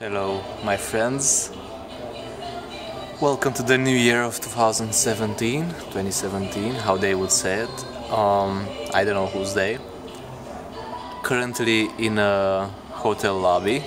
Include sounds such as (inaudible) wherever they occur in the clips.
Hello, my friends. Welcome to the new year of 2017, 2017, how they would say it. Um, I don't know whose day. Currently in a hotel lobby.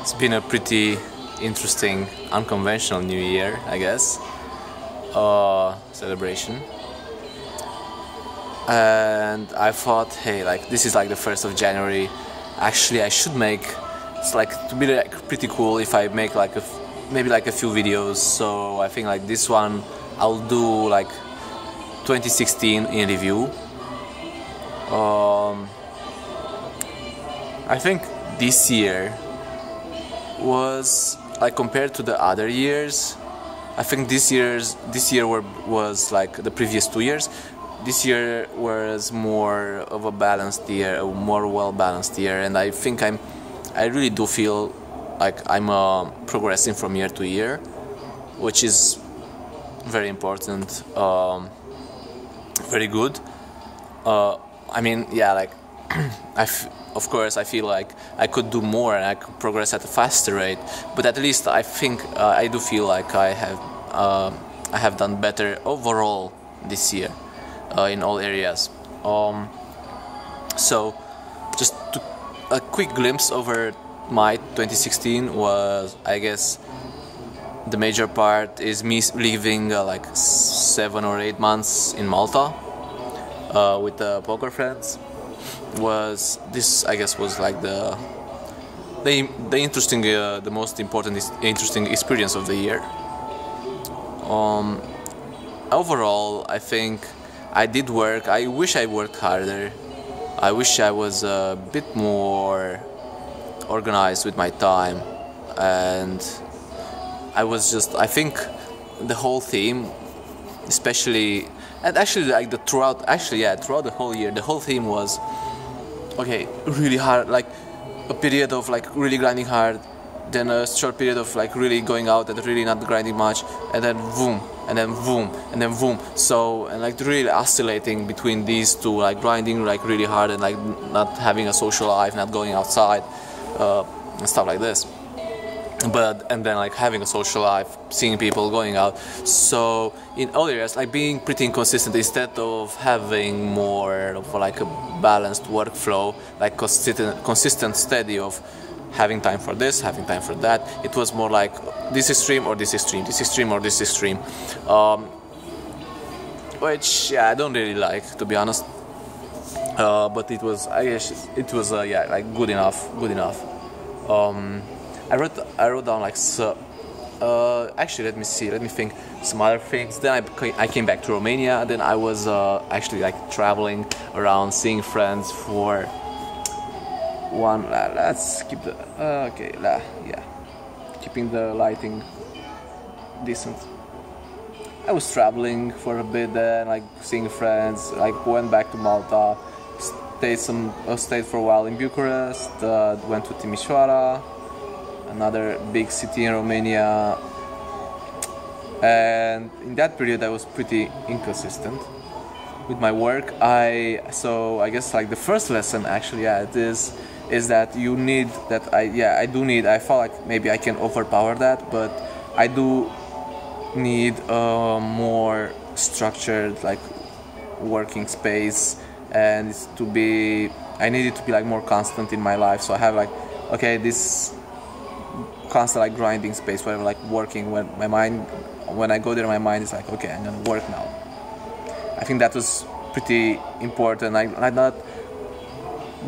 It's been a pretty interesting, unconventional new year, I guess. Uh, celebration. And I thought, hey, like this is like the first of January actually I should make it's like to be like pretty cool if I make like a maybe like a few videos. So I think like this one I'll do like 2016 in review. Um, I think this year was like compared to the other years I think this year's this year were, was like the previous two years this year was more of a balanced year, a more well balanced year, and I think I'm, I really do feel like I'm uh, progressing from year to year, which is very important, um, very good. Uh, I mean, yeah, like (clears throat) I, f- of course, I feel like I could do more and I could progress at a faster rate, but at least I think uh, I do feel like I have, uh, I have done better overall this year in all areas. Um, so, just to, a quick glimpse over my 2016 was, I guess, the major part is me living uh, like seven or eight months in Malta uh, with the poker friends. Was this? I guess was like the the, the interesting, uh, the most important, interesting experience of the year. Um, overall, I think I did work. I wish I worked harder. I wish I was a bit more organized with my time, and I was just. I think the whole theme, especially and actually like the throughout actually yeah throughout the whole year the whole theme was okay really hard like a period of like really grinding hard then a short period of like really going out and really not grinding much and then boom and then boom and then boom so and like really oscillating between these two like grinding like really hard and like not having a social life not going outside uh, and stuff like this. But and then like having a social life seeing people going out. So in all areas like being pretty inconsistent instead of having more of like a balanced workflow like consistent consistent steady of having time for this, having time for that. It was more like this is stream or this is stream, this is stream or this extreme, um, which yeah, I don't really like to be honest. Uh, but it was I guess it was uh, yeah like good enough, good enough. Um, I wrote I wrote down like so. Uh, actually, let me see. Let me think some other things. Then I, I came back to Romania. Then I was uh, actually like traveling around, seeing friends for one let's keep the uh, okay yeah. Keeping the lighting decent. I was traveling for a bit then like seeing friends like went back to Malta stayed some uh, stayed for a while in Bucharest uh, went to Timișoara another big city in Romania. And in that period I was pretty inconsistent with my work. I so I guess like the first lesson actually yeah it is is that you need that I yeah I do need I feel like maybe I can overpower that but I do need a more structured like working space and to be I need it to be like more constant in my life. So I have like okay this constant like grinding space whatever like working when my mind when I go there my mind is like okay I'm gonna work now. I think that was pretty important. I, I not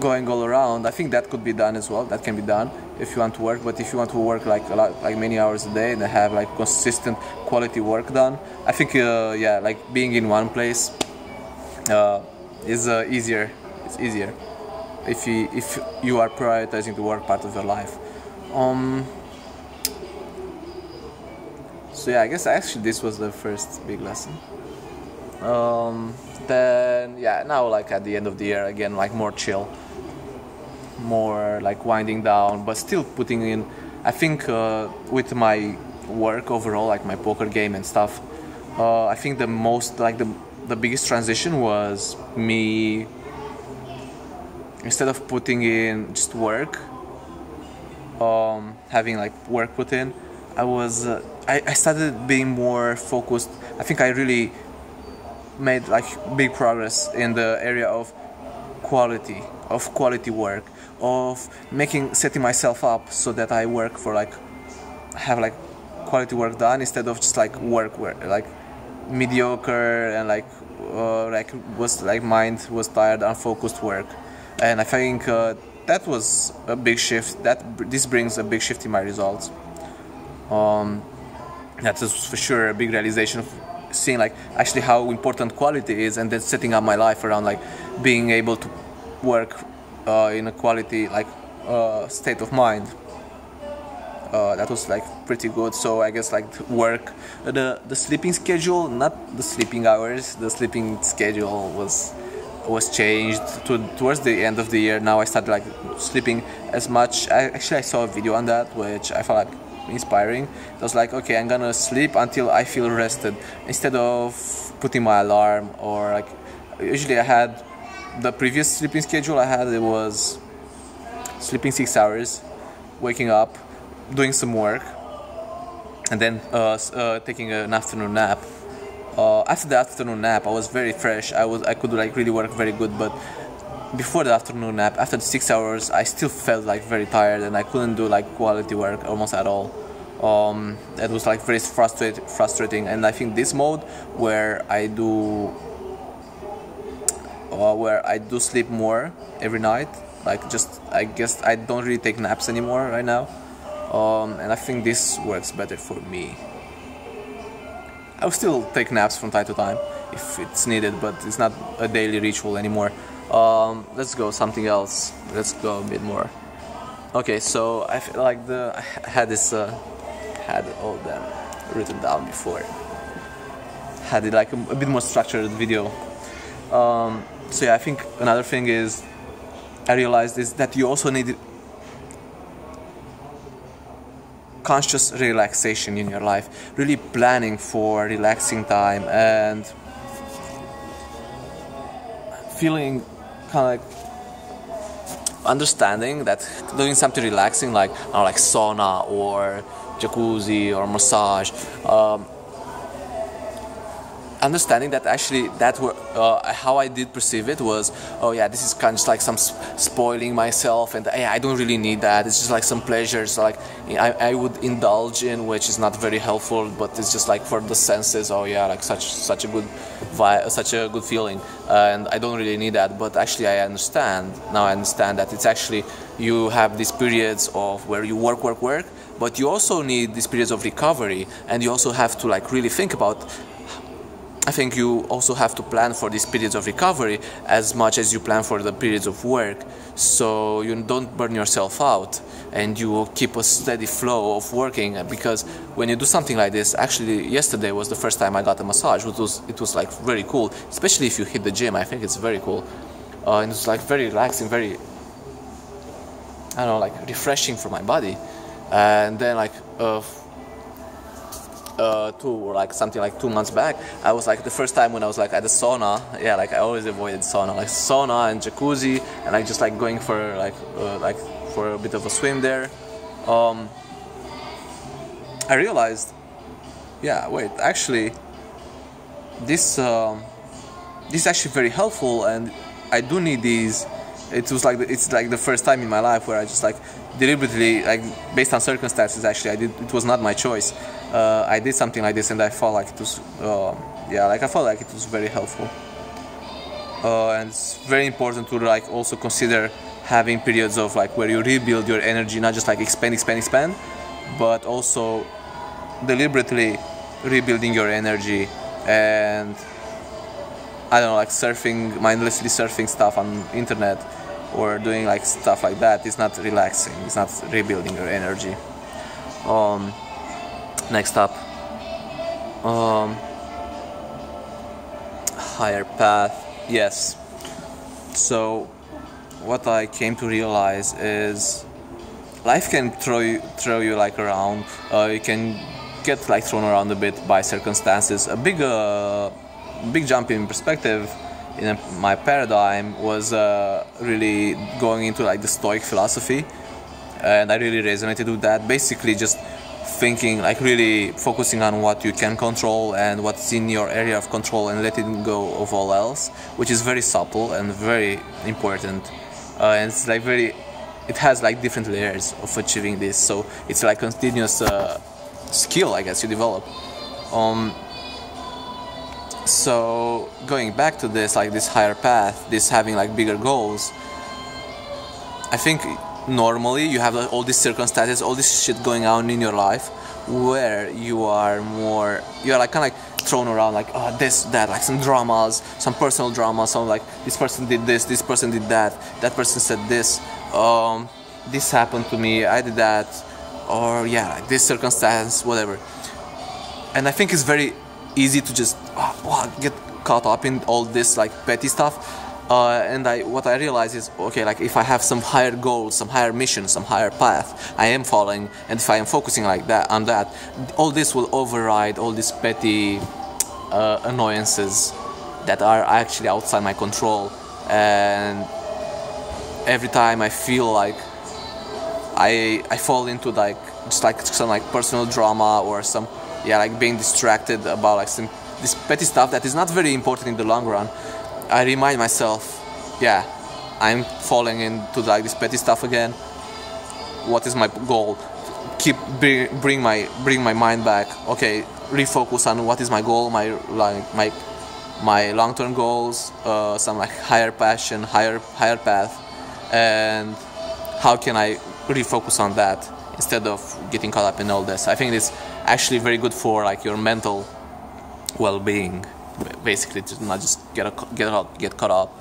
going all around i think that could be done as well. That can be done if you want to work. But if you want to work like a lot like many hours a day and have like consistent quality work done i think uh, yeah like being in one place uh, is uh, easier. It's easier if you if you are prioritizing the work part of your life. Um so yeah i guess actually this was the first big lesson. Um, then yeah now like at the end of the year again like more chill more like winding down, but still putting in. I think uh, with my work overall, like my poker game and stuff, uh, I think the most like the the biggest transition was me instead of putting in just work um, having like work put in, I was uh, I, I started being more focused. I think I really made like big progress in the area of quality of quality work of making setting myself up so that I work for like have like quality work done instead of just like work where like mediocre and like uh, like was like mind was tired unfocused work. And I think uh, that was a big shift. That this brings a big shift in my results. Um, that is for sure a big realization seeing like actually how important quality is and then setting up my life around like being able to work uh, in a quality like uh, state of mind. Uh, that was like pretty good. So i guess like work the the sleeping schedule not the sleeping hours the sleeping schedule was was changed to, towards the end of the year. Now i started like sleeping as much. I, actually i saw a video on that which i felt like inspiring it was like okay i'm gonna sleep until i feel rested instead of putting my alarm or like usually i had the previous sleeping schedule i had it was sleeping six hours waking up doing some work and then uh, uh, taking an afternoon nap. Uh, after the afternoon nap, I was very fresh. I was I could like really work very good, but before the afternoon nap, after the six hours, I still felt like very tired and I couldn't do like quality work almost at all. Um, it was like very frustrated, frustrating. And I think this mode where I do uh, where I do sleep more every night, like just I guess I don't really take naps anymore right now um, and I think this works better for me. I'll still take naps from time to time if it's needed, but it's not a daily ritual anymore. Um, let's go something else. Let's go a bit more. Okay, so I feel like the I had this uh, had all them written down before. Had it like a, a bit more structured video. Um, so yeah, I think another thing is I realized is that you also need conscious relaxation in your life, really planning for relaxing time and feeling kind of like understanding that doing something relaxing like like sauna or jacuzzi or massage um, understanding that actually that were uh, how I did perceive it was oh yeah this is kind of just like some spoiling myself and I don't really need that. It's just like some pleasures like I, I would indulge in which is not very helpful but it's just like for the senses oh yeah like such such a good vi- such a good feeling uh, and I don't really need that but actually I understand. Now I understand that it's actually you have these periods of where you work work work but you also need these periods of recovery and you also have to like really think about I think you also have to plan for these periods of recovery as much as you plan for the periods of work. So you don't burn yourself out and you will keep a steady flow of working because when you do something like this actually yesterday was the first time I got a massage which was it was like very cool especially if you hit the gym I think it's very cool uh, and it's like very relaxing very I don't know like refreshing for my body and then like uh, uh, two or like something like two months back, I was like the first time when I was like at the sauna. Yeah, like I always avoided sauna, like sauna and jacuzzi, and like just like going for like uh, like for a bit of a swim there. Um, I realized, yeah, wait, actually, this um, this is actually very helpful, and I do need these. It was like it's like the first time in my life where I just like deliberately like based on circumstances. Actually, I did. It was not my choice uh, I did something like this and I felt like it was uh, yeah like I felt like it was very helpful uh, and it's very important to like also consider having periods of like where you rebuild your energy not just like expand expand expand but also deliberately rebuilding your energy and I don't know like surfing mindlessly surfing stuff on internet or doing like stuff like that is not relaxing it's not rebuilding your energy. Um, next up. Um, higher path yes. So what i came to realize is life can throw you throw you like around. Uh, you can get like thrown around a bit by circumstances. A big uh, big jump in perspective in my paradigm was uh, really going into like the stoic philosophy. And I really resonated with that. Basically, just thinking like really focusing on what you can control and what's in your area of control and letting go of all else which is very subtle and very important uh, and it's like very it has like different layers of achieving this. So it's like continuous uh, skill i guess you develop. Um, so going back to this like this higher path this having like bigger goals i think normally you have like, all these circumstances all this shit going on in your life where you are more you're like kind of like thrown around like oh this that like some dramas some personal drama some like this person did this this person did that that person said this um, this happened to me i did that or yeah like this circumstance whatever. And i think it's very easy to just oh, get caught up in all this like petty stuff uh, and I, what I realize is, okay, like if I have some higher goals, some higher mission, some higher path, I am following, and if I am focusing like that on that, all this will override all this petty uh, annoyances that are actually outside my control. And every time I feel like I I fall into like just like some like personal drama or some yeah like being distracted about like some this petty stuff that is not very important in the long run I remind myself, yeah, I'm falling into like this petty stuff again. What is my goal? Keep bring, bring my bring my mind back. Okay, refocus on what is my goal, my like my my long-term goals, uh, some like (laughs) higher passion, higher higher path, and how can I refocus on that instead of getting caught up in all this? I think it's actually very good for like your mental well-being basically to not just get a, get out, get caught up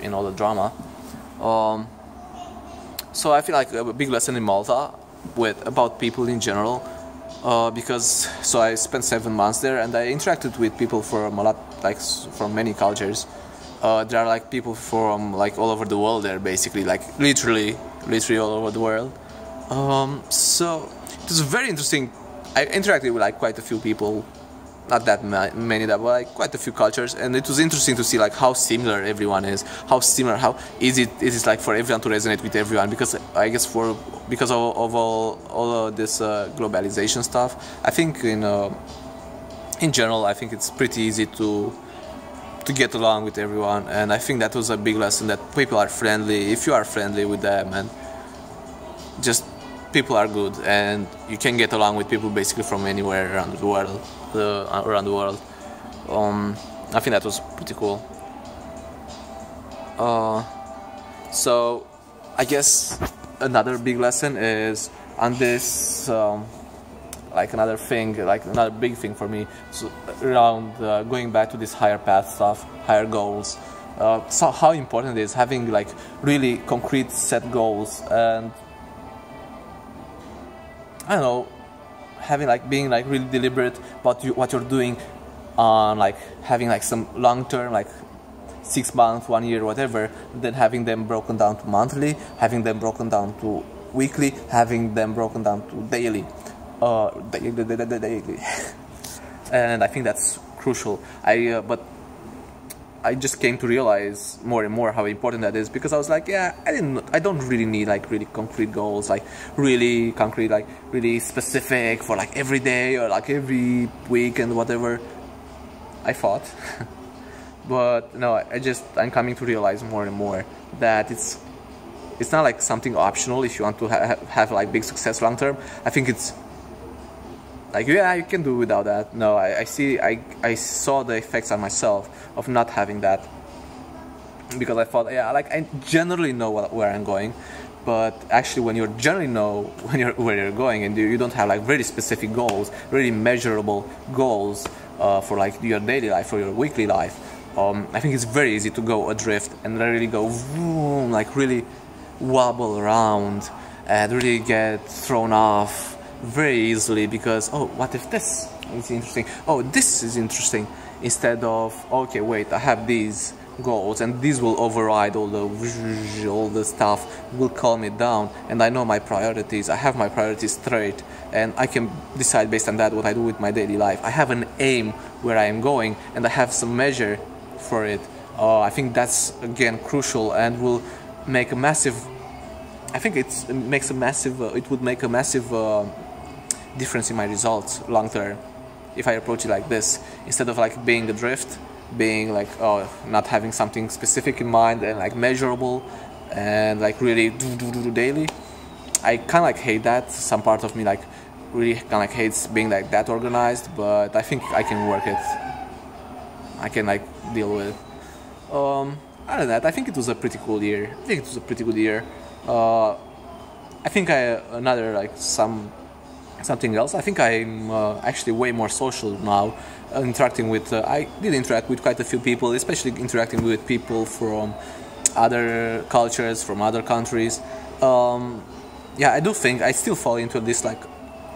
in all the drama. Um, so I feel like a big lesson in Malta with about people in general. Uh, because so I spent seven months there and I interacted with people from a lot like from many cultures. Uh, there are like people from like all over the world there basically like literally literally all over the world. Um, so it was very interesting. I interacted with like quite a few people not that many that but like quite a few cultures and it was interesting to see like how similar everyone is how similar how easy it is like for everyone to resonate with everyone because i guess for because of, of all all of this uh, globalization stuff i think in uh, in general i think it's pretty easy to to get along with everyone. And i think that was a big lesson that people are friendly if you are friendly with them and just people are good. And you can get along with people basically from anywhere around the world uh, around the world. Um, I think that was pretty cool. Uh, so I guess another big lesson is on this um, like another thing like another big thing for me so around uh, going back to this higher path stuff higher goals uh, so how important it is having like really concrete set goals and I don't know, having like being like really deliberate about you, what you're doing on like having like some long term like six months, one year, whatever, then having them broken down to monthly, having them broken down to weekly, having them broken down to daily, uh, daily, daily, (laughs) daily. and I think that's crucial. I uh, but I just came to realize more and more how important that is because I was like, yeah, I didn't, I don't really need like really concrete goals, like really concrete, like really specific for like every day or like every week and whatever. I thought, (laughs) but no, I just I'm coming to realize more and more that it's it's not like something optional if you want to ha have like big success long term. I think it's like yeah you can do without that no I, I see I, I saw the effects on myself of not having that because I thought yeah like I generally know what, where I'm going but actually when you generally know (laughs) when you're where you're going and you you don't have like very specific goals really measurable goals uh, for like your daily life or your weekly life um, I think it's very easy to go adrift and really go vroom, like really wobble around and really get thrown off very easily because oh what if this is interesting? Oh this is interesting. Instead of okay wait I have these goals and these will override all the all the stuff will calm it down and I know my priorities. I have my priorities straight and I can decide based on that what I do with my daily life. I have an aim where I am going and I have some measure for it uh, I think that's again crucial and will make a massive I think it makes a massive. Uh, it would make a massive uh, difference in my results long term if I approach it like this instead of like being adrift, being like oh not having something specific in mind and like measurable and like really do do do, do daily. I kind of like hate that. Some part of me like really kind of like hates being like that organized, but I think I can work it. I can like deal with. Um, other than that, I think it was a pretty cool year. I think it was a pretty good year. Uh, I think I another like some something else. I think I'm uh, actually way more social now, uh, interacting with. Uh, I did interact with quite a few people, especially interacting with people from other cultures, from other countries. Um, yeah, I do think I still fall into this like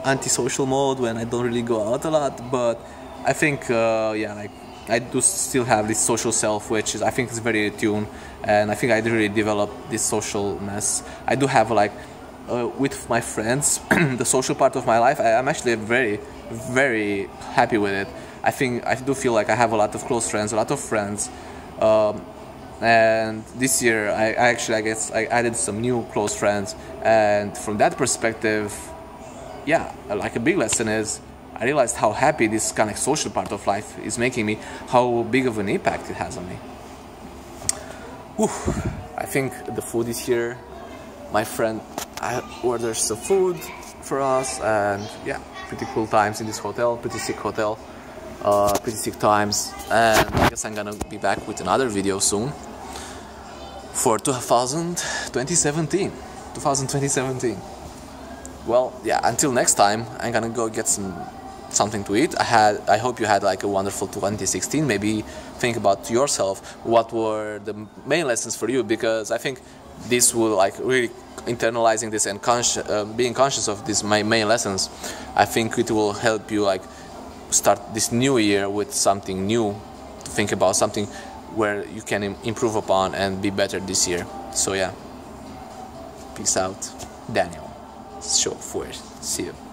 antisocial mode when I don't really go out a lot, but I think uh, yeah, like I do still have this social self, which is I think is very attuned, and I think I really developed this socialness. I do have like uh, with my friends, (clears throat) the social part of my life. I, am actually very, very happy with it. I think I do feel like I have a lot of close friends, a lot of friends. Um, and this year I, I actually I guess I added some new close friends, and from that perspective, yeah, like a big lesson is I realized how happy this kind of social part of life is making me, how big of an impact it has on me. Whew. I think the food is here. My friend orders some food for us, and yeah, pretty cool times in this hotel, pretty sick hotel, uh, pretty sick times. And I guess I'm gonna be back with another video soon for 2017. 2017. Well, yeah, until next time, I'm gonna go get some something to eat. I had I hope you had like a wonderful 2016. Maybe think about yourself what were the main lessons for you because I think this will like really internalizing this and consci- uh, being conscious of these my main lessons. I think it will help you like start this new year with something new to think about something where you can improve upon and be better this year. So yeah. Peace out. Daniel. Show for See you.